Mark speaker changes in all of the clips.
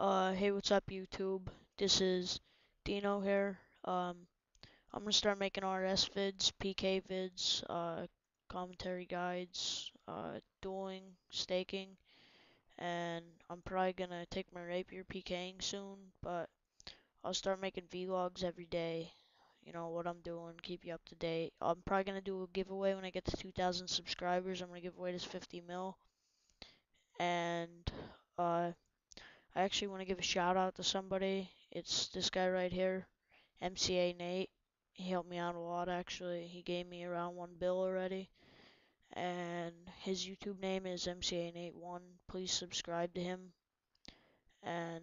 Speaker 1: Uh, hey, what's up, YouTube? This is Deenoo here. Um, I'm gonna start making RS vids, PK vids, uh, commentary guides, uh, dueling, staking, and I'm probably gonna take my rapier PKing soon, but I'll start making vlogs every day. You know what I'm doing, keep you up to date. I'm probably gonna do a giveaway when I get to 2,000 subscribers. I'm gonna give away this 50 mil, and uh. I actually want to give a shout out to somebody. It's this guy right here, MCA Nate. He helped me out a lot actually. He gave me around one bill already. And his YouTube name is MCA Nate one. Please subscribe to him. And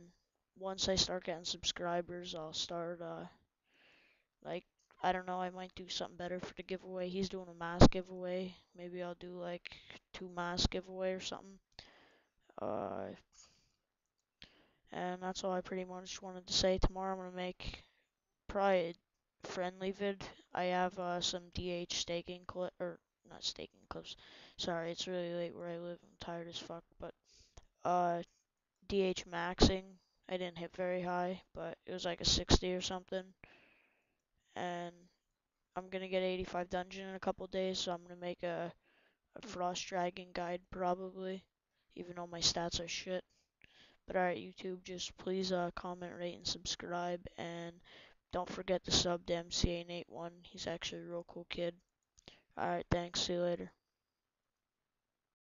Speaker 1: once I start getting subscribers, I'll start uh like I don't know, I might do something better for the giveaway. He's doing a mask giveaway. Maybe I'll do like two mask giveaway or something. Uh and that's all I pretty much wanted to say. Tomorrow I'm going to make probably a friendly vid. I have uh, some DH staking clip, or not staking clips. Sorry, it's really late where I live. I'm tired as fuck. But uh, DH maxing, I didn't hit very high, but it was like a 60 or something. And I'm going to get 85 dungeon in a couple days, so I'm going to make a, a Frost Dragon guide probably, even though my stats are shit. But alright, YouTube, just please uh, comment, rate, and subscribe. And don't forget to sub to MCA81. He's actually a real cool kid. Alright, thanks. See you later.